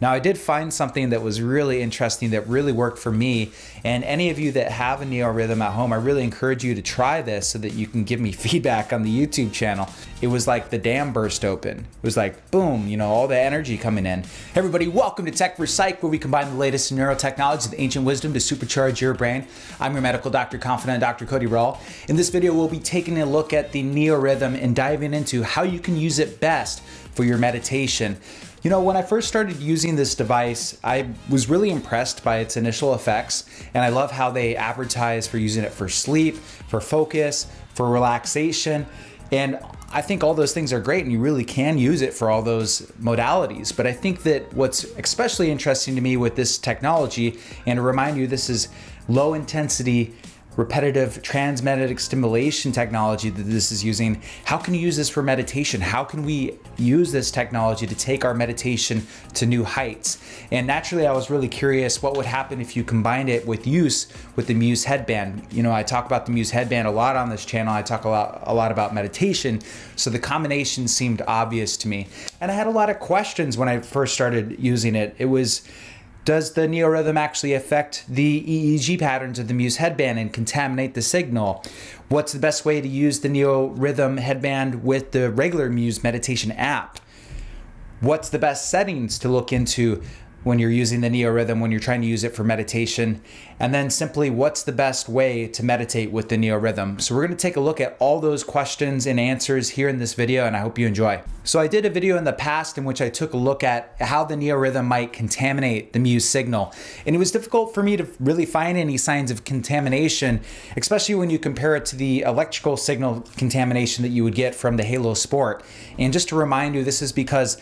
Now, I did find something that was really interesting that really worked for me. And any of you that have a NeoRhythm at home, I really encourage you to try this so that you can give me feedback on the YouTube channel. It was like the dam burst open. It was like, boom, you know, all the energy coming in. Hey everybody, welcome to Tech for Psych, where we combine the latest in neurotechnology with ancient wisdom to supercharge your brain. I'm your medical doctor confidant, Dr. Cody Rall. In this video, we'll be taking a look at the NeoRhythm and diving into how you can use it best for your meditation. You know, when I first started using this device, I was really impressed by its initial effects, and I love how they advertise for using it for sleep, for focus, for relaxation, and I think all those things are great and you really can use it for all those modalities. But I think that what's especially interesting to me with this technology, and to remind you, this is low intensity repetitive transmagnetic stimulation technology that this is using. How can you use this for meditation? How can we use this technology to take our meditation to new heights? And naturally, I was really curious what would happen if you combined it with use with the Muse headband. You know, I talk about the Muse headband a lot on this channel. I talk a lot, a lot about meditation. So the combination seemed obvious to me. And I had a lot of questions when I first started using it. It was, does the NeoRhythm actually affect the EEG patterns of the Muse headband and contaminate the signal? What's the best way to use the NeoRhythm headband with the regular Muse meditation app? What's the best settings to look into when you're using the NeoRhythm, when you're trying to use it for meditation, and then simply what's the best way to meditate with the NeoRhythm. So we're gonna take a look at all those questions and answers here in this video, and I hope you enjoy. So I did a video in the past in which I took a look at how the NeoRhythm might contaminate the Muse signal. And it was difficult for me to really find any signs of contamination, especially when you compare it to the electrical signal contamination that you would get from the Halo Sport. And just to remind you, this is because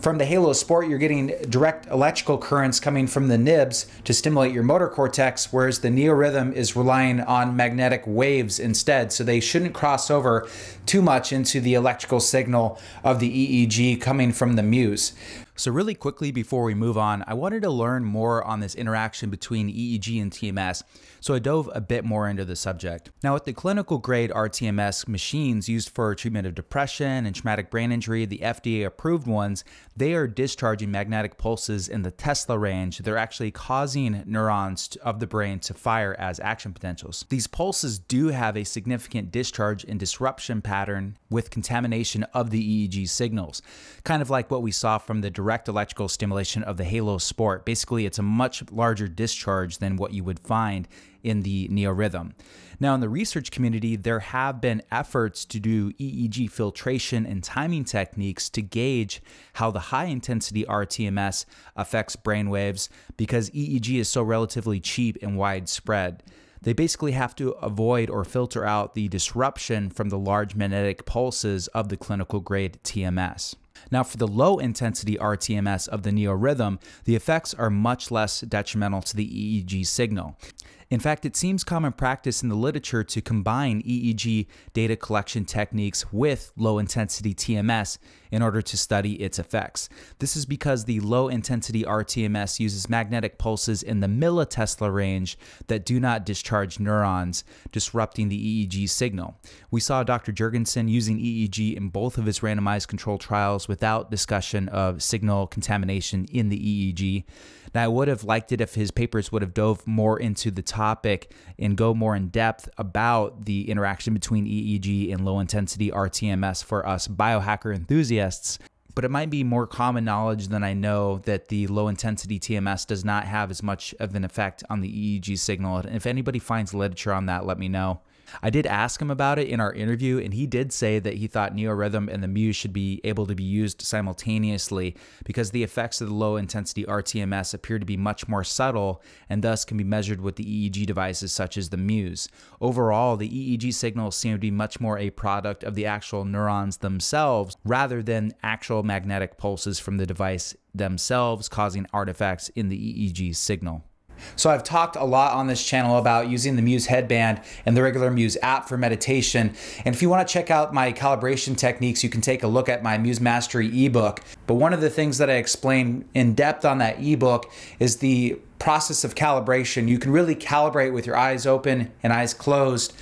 from the Halo Sport, you're getting direct electrical currents coming from the nibs to stimulate your motor cortex, whereas the NeoRhythm is relying on magnetic waves instead. So they shouldn't cross over too much into the electrical signal of the EEG coming from the Muse. So really quickly before we move on, I wanted to learn more on this interaction between EEG and TMS, so I dove a bit more into the subject. Now with the clinical grade RTMS machines used for treatment of depression and traumatic brain injury, the FDA approved ones, they are discharging magnetic pulses in the Tesla range. They're actually causing neurons of the brain to fire as action potentials. These pulses do have a significant discharge and disruption pattern with contamination of the EEG signals, kind of like what we saw from the direct direct electrical stimulation of the Halo Sport. Basically, it's a much larger discharge than what you would find in the NeoRhythm. Now, in the research community, there have been efforts to do EEG filtration and timing techniques to gauge how the high intensity RTMS affects brainwaves because EEG is so relatively cheap and widespread. They basically have to avoid or filter out the disruption from the large magnetic pulses of the clinical grade TMS. Now, for the low intensity RTMS of the NeoRhythm, the effects are much less detrimental to the EEG signal. In fact, it seems common practice in the literature to combine EEG data collection techniques with low intensity TMS in order to study its effects. This is because the low intensity RTMS uses magnetic pulses in the millitesla range that do not discharge neurons, disrupting the EEG signal. We saw Dr. Jurgensen using EEG in both of his randomized control trials without discussion of signal contamination in the EEG. Now, I would have liked it if his papers would have dove more into the topic and go more in depth about the interaction between EEG and low intensity RTMS for us biohacker enthusiasts. But it might be more common knowledge than I know that the low intensity TMS does not have as much of an effect on the EEG signal. And if anybody finds literature on that, let me know. I did ask him about it in our interview, and he did say that he thought NeoRhythm and the Muse should be able to be used simultaneously because the effects of the low intensity RTMS appear to be much more subtle and thus can be measured with the EEG devices such as the Muse. Overall, the EEG signals seem to be much more a product of the actual neurons themselves rather than actual magnetic pulses from the device themselves causing artifacts in the EEG signal. So I've talked a lot on this channel about using the Muse headband and the regular Muse app for meditation. And if you want to check out my calibration techniques, you can take a look at my Muse Mastery ebook. But one of the things that I explain in depth on that ebook is the process of calibration. You can really calibrate with your eyes open and eyes closed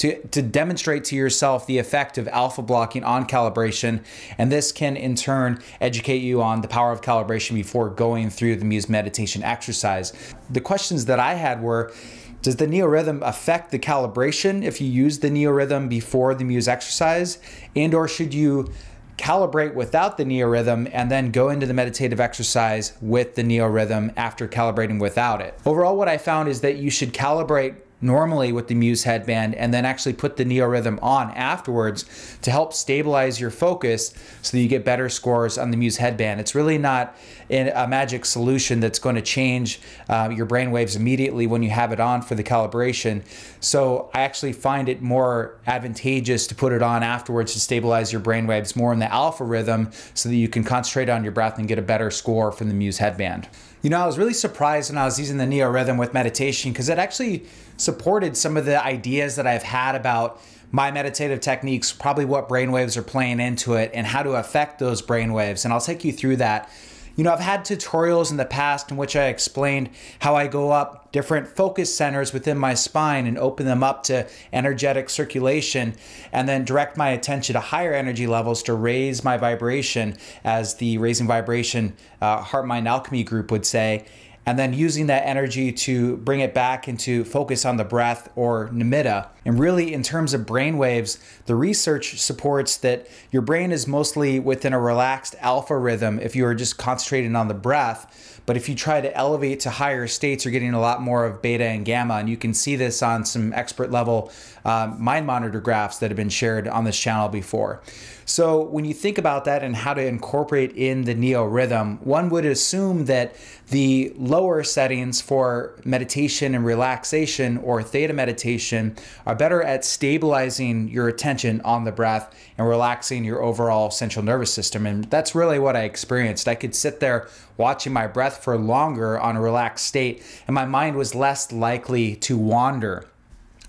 to, to demonstrate to yourself the effect of alpha blocking on calibration. And this can in turn educate you on the power of calibration before going through the Muse meditation exercise. The questions that I had were, does the neorhythm affect the calibration if you use the neorhythm before the Muse exercise? And or should you calibrate without the neorhythm and then go into the meditative exercise with the neorhythm after calibrating without it? Overall, what I found is that you should calibrate normally with the Muse headband and then actually put the neorhythm on afterwards to help stabilize your focus so that you get better scores on the Muse headband. It's really not a magic solution that's going to change uh, your brain waves immediately when you have it on for the calibration. So I actually find it more advantageous to put it on afterwards to stabilize your brain waves more in the alpha rhythm so that you can concentrate on your breath and get a better score from the Muse headband. You know, I was really surprised when I was using the Neo Rhythm with meditation because it actually supported some of the ideas that I've had about my meditative techniques, probably what brainwaves are playing into it and how to affect those brainwaves. And I'll take you through that you know, I've had tutorials in the past in which I explained how I go up different focus centers within my spine and open them up to energetic circulation and then direct my attention to higher energy levels to raise my vibration, as the Raising Vibration uh, Heart Mind Alchemy group would say and then using that energy to bring it back into focus on the breath or nimitta. And really, in terms of brain waves, the research supports that your brain is mostly within a relaxed alpha rhythm if you are just concentrating on the breath. But if you try to elevate to higher states, you're getting a lot more of beta and gamma. And you can see this on some expert level um, mind monitor graphs that have been shared on this channel before. So when you think about that and how to incorporate in the neo rhythm, one would assume that the lower settings for meditation and relaxation or theta meditation are better at stabilizing your attention on the breath and relaxing your overall central nervous system. And that's really what I experienced. I could sit there watching my breath for longer on a relaxed state, and my mind was less likely to wander.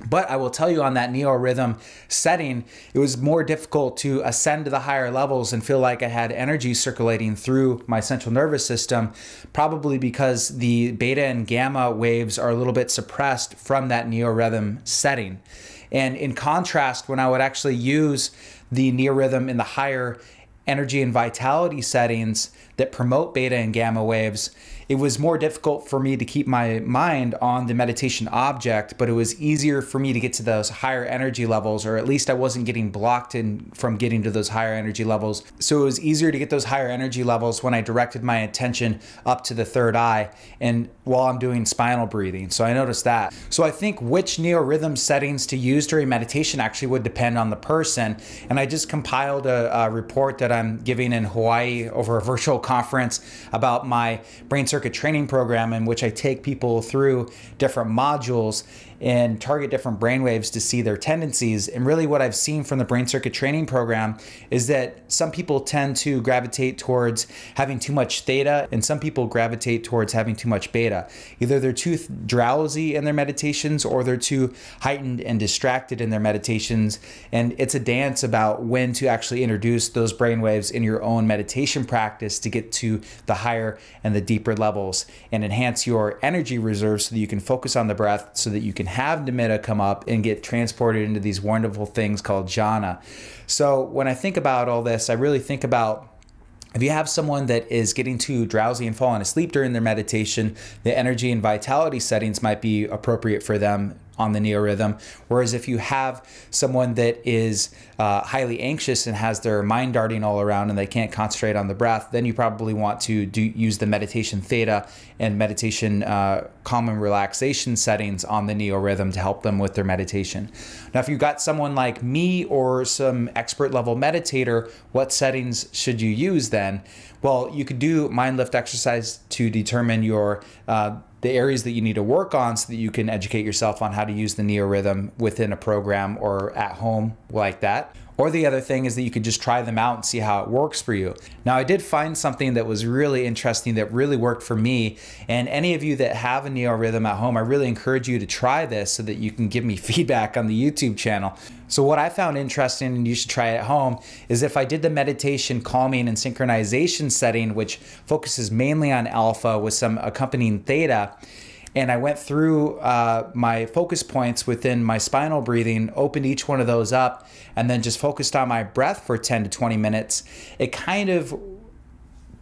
But I will tell you on that neo rhythm setting, it was more difficult to ascend to the higher levels and feel like I had energy circulating through my central nervous system, probably because the beta and gamma waves are a little bit suppressed from that neo rhythm setting. And in contrast, when I would actually use the neo rhythm in the higher energy and vitality settings that promote beta and gamma waves, it was more difficult for me to keep my mind on the meditation object, but it was easier for me to get to those higher energy levels, or at least I wasn't getting blocked in from getting to those higher energy levels. So it was easier to get those higher energy levels when I directed my attention up to the third eye and while I'm doing spinal breathing. So I noticed that. So I think which neorhythm settings to use during meditation actually would depend on the person. And I just compiled a, a report that I'm giving in Hawaii over a virtual conference about my brain circuit circuit training program in which I take people through different modules and target different brainwaves to see their tendencies. And really, what I've seen from the brain circuit training program is that some people tend to gravitate towards having too much theta, and some people gravitate towards having too much beta. Either they're too drowsy in their meditations or they're too heightened and distracted in their meditations. And it's a dance about when to actually introduce those brainwaves in your own meditation practice to get to the higher and the deeper levels and enhance your energy reserves so that you can focus on the breath so that you can have nimitta come up and get transported into these wonderful things called jhana. So when I think about all this, I really think about if you have someone that is getting too drowsy and falling asleep during their meditation, the energy and vitality settings might be appropriate for them on the neorhythm. Whereas if you have someone that is uh, highly anxious and has their mind darting all around and they can't concentrate on the breath, then you probably want to do use the meditation theta and meditation uh, calm and relaxation settings on the neorhythm to help them with their meditation. Now, if you've got someone like me or some expert level meditator, what settings should you use then? Well, you could do Myndlift exercise to determine your uh, the areas that you need to work on so that you can educate yourself on how to use the neo rhythm within a program or at home like that. Or the other thing is that you could just try them out and see how it works for you. Now, I did find something that was really interesting that really worked for me. And any of you that have a neo rhythm at home, I really encourage you to try this so that you can give me feedback on the YouTube channel. So, what I found interesting, and you should try at home, is if I did the meditation, calming, and synchronization setting, which focuses mainly on alpha with some accompanying theta and I went through uh, my focus points within my spinal breathing, opened each one of those up, and then just focused on my breath for 10 to 20 minutes, it kind of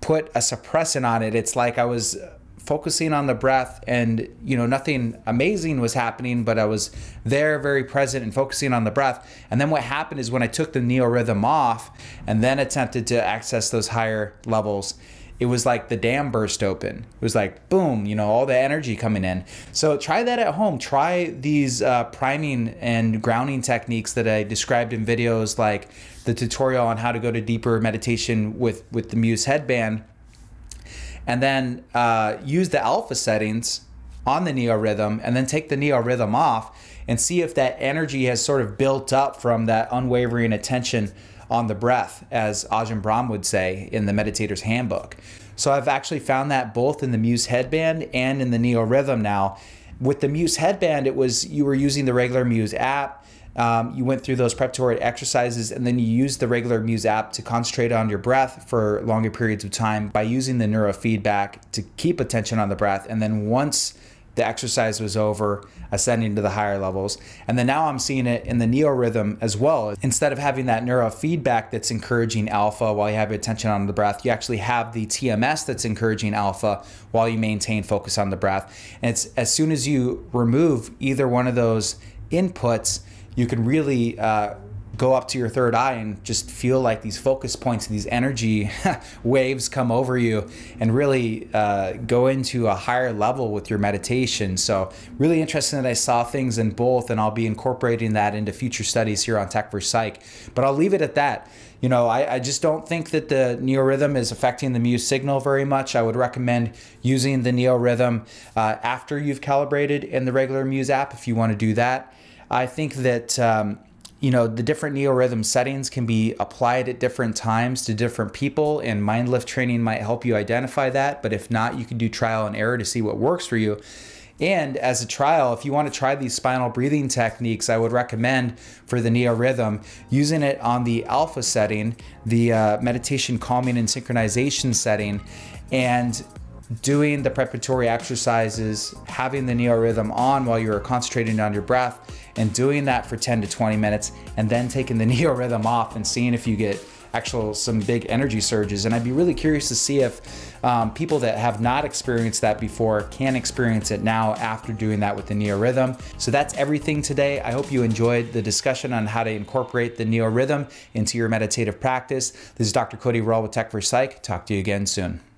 put a suppressant on it. It's like I was focusing on the breath and you know nothing amazing was happening but i was there very present and focusing on the breath and then what happened is when i took the neorhythm off and then attempted to access those higher levels it was like the dam burst open. It was like boom, you know, all the energy coming in. So try that at home. Try these uh, priming and grounding techniques that I described in videos, like the tutorial on how to go to deeper meditation with with the Muse headband, and then uh, use the alpha settings on the NeoRhythm, and then take the NeoRhythm off and see if that energy has sort of built up from that unwavering attention on the breath, as Ajahn Brahm would say in the Meditator's Handbook. So I've actually found that both in the Muse headband and in the Neo Rhythm now. With the Muse headband, it was you were using the regular Muse app. Um, you went through those preparatory exercises and then you used the regular Muse app to concentrate on your breath for longer periods of time by using the neurofeedback to keep attention on the breath. And then once the exercise was over, ascending to the higher levels. And then now I'm seeing it in the NeoRhythm as well. Instead of having that neurofeedback that's encouraging alpha while you have your attention on the breath, you actually have the TMS that's encouraging alpha while you maintain focus on the breath. And it's as soon as you remove either one of those inputs, you can really uh, go up to your third eye and just feel like these focus points, these energy waves come over you and really uh, go into a higher level with your meditation. So, really interesting that I saw things in both, and I'll be incorporating that into future studies here on Tech for Psych. But I'll leave it at that. You know, I, I just don't think that the NeoRhythm is affecting the Muse signal very much. I would recommend using the NeoRhythm uh, after you've calibrated in the regular Muse app if you want to do that. I think that um, you know, the different neorhythm settings can be applied at different times to different people, and Myndlift training might help you identify that. But if not, you can do trial and error to see what works for you. And as a trial, if you want to try these spinal breathing techniques, I would recommend for the neorhythm using it on the alpha setting, the uh, meditation calming and synchronization setting, and doing the preparatory exercises, having the NeoRhythm on while you're concentrating on your breath, and doing that for 10 to 20 minutes, and then taking the NeoRhythm off and seeing if you get actual some big energy surges. And I'd be really curious to see if um, people that have not experienced that before can experience it now after doing that with the NeoRhythm. So that's everything today. I hope you enjoyed the discussion on how to incorporate the NeoRhythm into your meditative practice. This is Dr. Cody Rall with Tech for Psych. Talk to you again soon.